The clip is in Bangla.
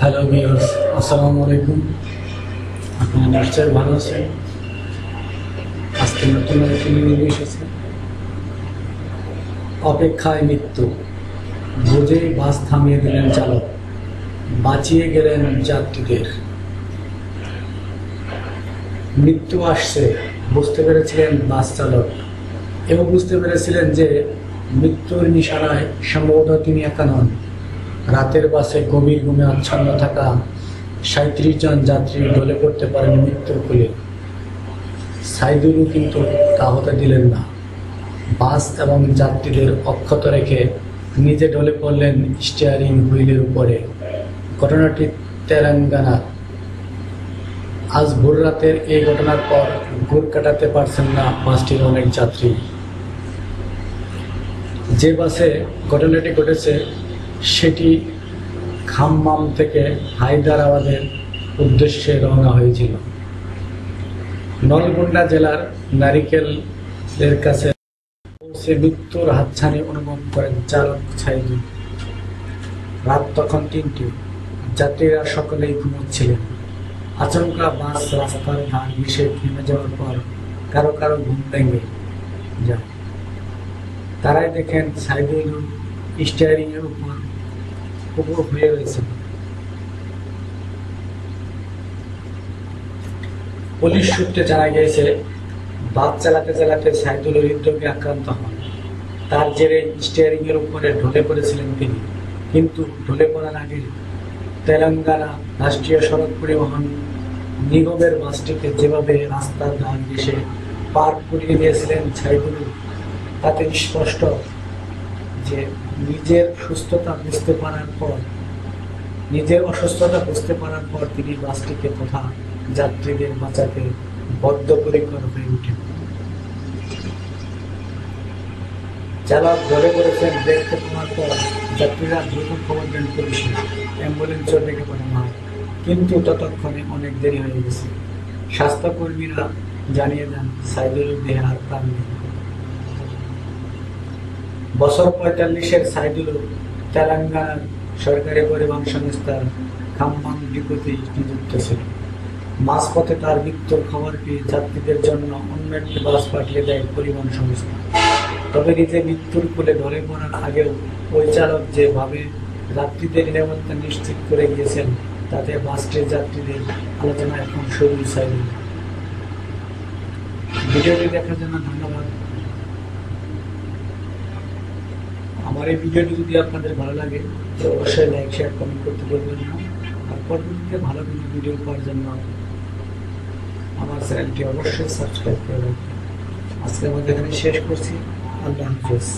হ্যালো ভিউয়ার্স আসসালামু আলাইকুম আপনারা নিশ্চয়ই ভালো আছেন? আজকে নতুন একটি নিউজ এসেছে। অপেক্ষায় মৃত্যু। বুঝেই বাস থামিয়ে দিলেন চালক। বাঁচিয়ে গেলেন যাত্রীদের। মৃত্যু আসছে। বুঝতে পেরেছিলেন বাস চালক। এবং বুঝতে পেরেছিলেন যে মৃত্যুর নিশানায় সম্ভবত তিনি একা নন। রাতের বাসে গভীর ঘুমে আচ্ছন্ন থাকা সাঁত্রিশ জন যাত্রী ঢলে পড়তে পারেন মৃত্যুর কোলে। সাইদুলও কিন্তু তা হতে দিলেন না। বাস এবং যাত্রীদের অক্ষত রেখে নিজে ঢলে পড়লেন স্টিয়ারিং হুইলের উপরে। ঘটনাটি তেলেঙ্গানা। আজ ভোর রাতের এই ঘটনার পর ঘুর কাটাতে পারছেন না বাসটির অনেক যাত্রী। যে বাসে ঘটনাটি ঘটেছে সেটি খাম্মাম থেকে হায়দ্রাবাদের উদ্দেশ্যে রওনা হয়েছিল। নলগোন্ডা জেলার নারিকেলের কাছে পৌঁছে মৃত্যুর হাতছানি অনুভব করেন চালক ছাইদুল রাত তখন তিনটি। যাত্রীরা সকলেই ঘুমোচ্ছিলেন। আচমকা বাস রাস্তার ধার ঘেসে থেমে যাওয়ার পর কারও কারও ঘুম ভেঙে যায়। তারাই দেখেন সাইদুল স্টিয়ারিং এর উপর উপর হয়ে রয়েছে। পুলিশ সূত্রে জানা গিয়েছে, বাস চালাতে চালাতে সাইদুল হৃদরোগে আক্রান্ত হন। তার জেরে স্টিয়ারিং এর উপরে ঢলে পড়েছিলেন তিনি। কিন্তু ঢলে পড়ার আগে তেলেঙ্গানা রাষ্ট্রীয় সড়ক পরিবহন নিগমের বাসটিকে যেভাবে রাস্তার ধার ঘেসে পার করিয়ে দিয়েছিলেন সাইদুল তাতে স্পষ্ট যে নিজের সুস্থতা বুঝতে পারার পর, নিজের অসুস্থতা বুঝতে পারার পর তিনি বাসটিকে তথা যাত্রীদের বাঁচাতে বদ্ধপরিকর হয়ে ওঠেন। চালক ধরে করেছেন দেখতে পাওয়ার পর। যাত্রীরা দ্রুত খবর দেন পুলিশে। অ্যাম্বুলেন্সও ডেকে পাঠানো হয়। কিন্তু ততক্ষণে অনেক দেরি হয়ে গেছে। স্বাস্থ্যকর্মীরা জানিয়ে দেন সাইদুলের দেহে আর প্রাণ নেই। বছর পঁয়তাল্লিশের সাইদুল তেলেঙ্গানার সরকারি পরিবহন সংস্থার খাম্বাং ডিপোতে নিযুক্ত ছিল। মাঝপথে তার মৃত্যুর খবর পেয়ে যাত্রীদের জন্য অন্য একটি বাস পাঠিয়ে দেয় পরিবহন সংস্থা। তবে নিজে মৃত্যুর কোলে ধরে পড়ার আগেও ওই চালক যেভাবে যাত্রীদের নিরাপত্তা নিশ্চিত করে গিয়েছেন তাতে বাসটির যাত্রীদের আলোচনা এখন শুরু সাইদুল ভিডিওটি দেখার জন্য ধন্যবাদ। আমার এই ভিডিওটি যদি আপনাদের ভালো লাগে, তো অবশ্যই লাইক শেয়ার কমেন্ট করতে বলবেন না। আর পরবর্তীতে ভালো কিছু ভিডিও পাওয়ার জন্য আমার চ্যানেলটি অবশ্যই সাবস্ক্রাইব করে রাখবেন। আজকে আমাদের এখানে শেষ করছি। আল্লাহ হাফেজ।